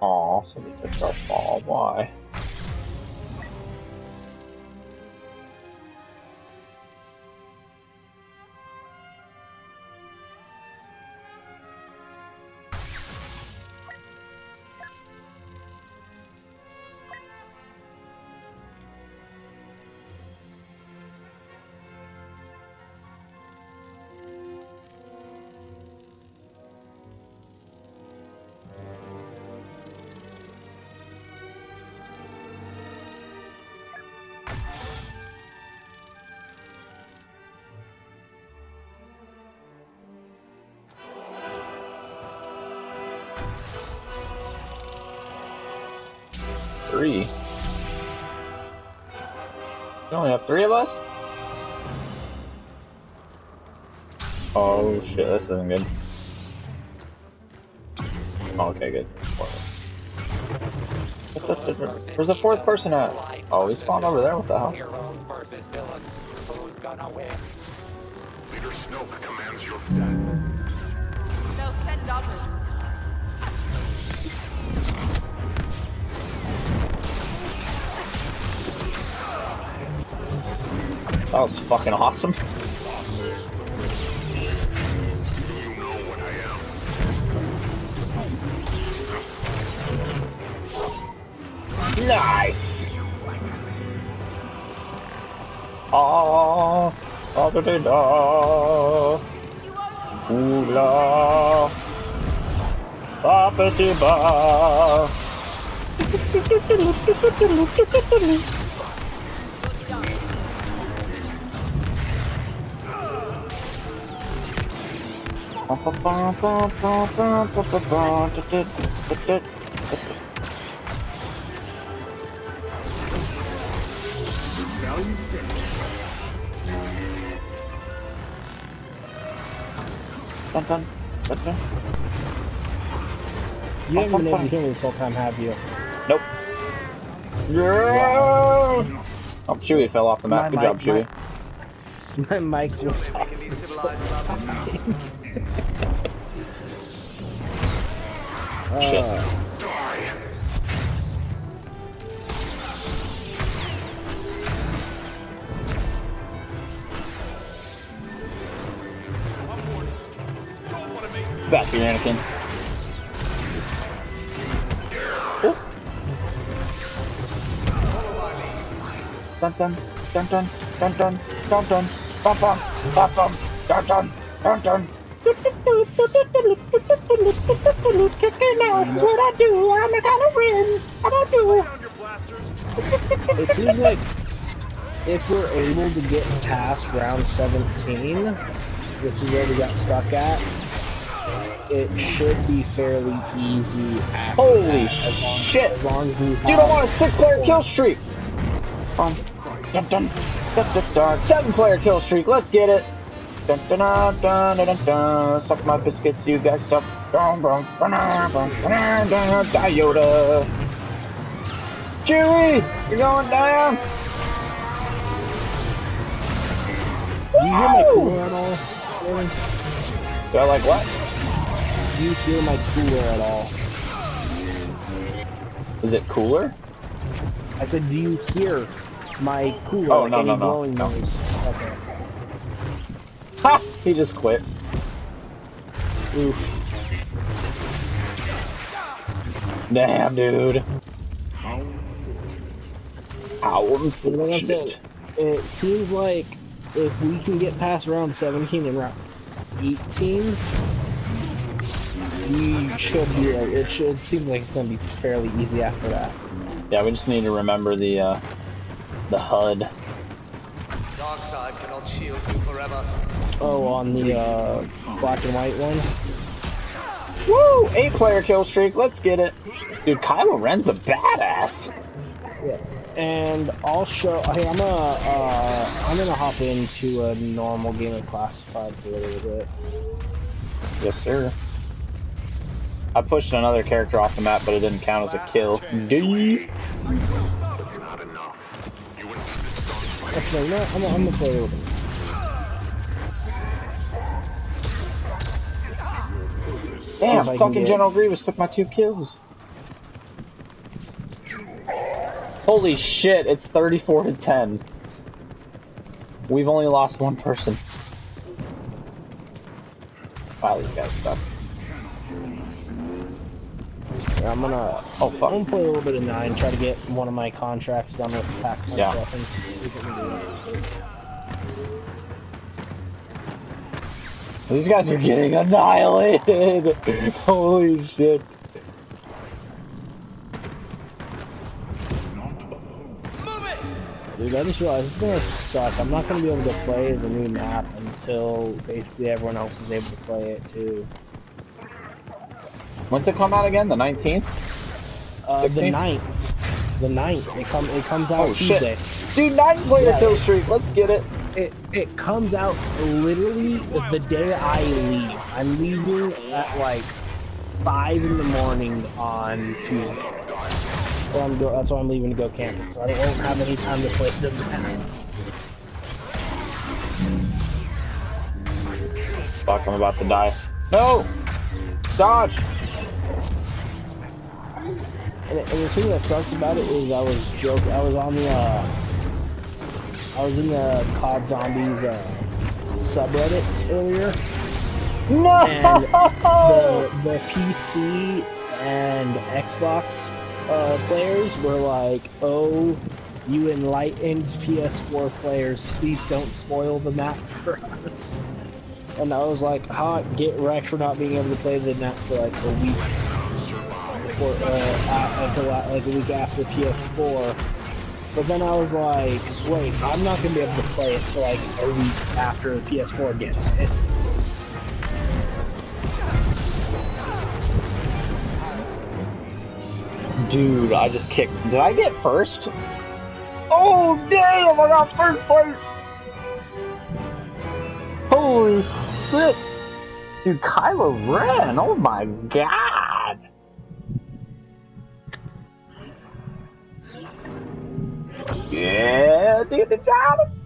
Aw, somebody took our ball. Why? Three. You only have three of us? Oh shit, this isn't good. Oh, okay, good. Where's the fourth person at? Oh, he spawned over there. What the hell? Heroes versus villains. Who's gonna win? Leader Snoke commands your death. They'll send others. That was fucking awesome. Nice! Ah, da da da da. Ooh la. Ba ba ba. Dun, dun, dun, dun. You haven't been able to hear me this whole time, have you? Nope. Yeah. Oh, Chewie fell off the map. My Good job, mic- Chewie. My mic was off. Die. Back here, Anakin. Oh. Dun dun dun dun dun dun dun dun bum bum bum dun dun dun dun. Kicking ass is what I do. I'm gonna win. I'm gonna do. It seems like if we're able to get past round 17, which is where we got stuck at, it should be fairly easy Holy that, as long, shit. As long as Dude, I want a six-player kill streak. Um, dun, dun, dun, dun, dun. Seven-player kill streak. Let's get it. Dun, dun, dun, dun, dun, dun, dun. Suck my biscuits, you guys suck. Dun, dun, dun, dun, dun, dun, dun, Yoda. Chewie, you're going down. Do you hear my cooler at all? Do I like what? Do you hear my cooler at all? Is it cooler? I said, do you hear my cooler? Oh, like no, any no, no, blowing no. noise? Okay. Ha! He just quit. Oof. Damn, dude. How like I unfortunate. it seems like if we can get past round 17 and round 18, we should be like, it should, it seems like it's going to be fairly easy after that. Yeah, we just need to remember the, uh, the HUD. Dark side cannot shield you forever. Oh, on the uh, black and white one? Woo! Eight player kill streak, let's get it. Dude, Kylo Ren's a badass. Yeah. And I'll show, hey, I'm gonna, uh, I'm gonna hop into a normal game of classified for a little bit. Yes, sir. I pushed another character off the map, but it didn't count as a kill. D. I'm a, I'm a. Damn, fucking General Grievous took my two kills. Holy shit, it's 34 to 10. We've only lost one person. Wow, these guys suck. Yeah, I'm gonna. Oh, fuck. I'm gonna play a little bit of nine. Try to get one of my contracts done with pack punch Yeah. weapons. See if can do. These guys are getting annihilated! Holy shit. Dude, I just realized it's gonna suck. I'm not gonna be able to play the new map until basically everyone else is able to play it too. When's it come out again? The 19th? Uh, the 16th? 9th. The 9th. It come it comes out Oh shit. Dude, 9 player Yeah. kill streak, let's get it. It it comes out literally the day I leave. I'm leaving at like five in the morning on Tuesday. So I'm go, that's why I'm leaving to go camping. So I won't have any time to play map. Fuck, I'm about to die. No! Dodge! And, and the thing that sucks about it is I was joking. I was on the uh, I was in the COD Zombies uh, subreddit earlier. No! And the, the PC and Xbox uh, players were like, "Oh, you enlightened PS4 players, please don't spoil the map for us." And I was like, hot, get wrecked for not being able to play the map for like a week uh, uh, like a week after PS4." But then I was like, "Wait, I'm not gonna be able to play it for like a week after the PS4 gets it." Dude, I just kicked. Did I get first? Oh, damn! I got first place! Holy shit! Dude, Kylo Ren! Oh my god! Yeah, did the job!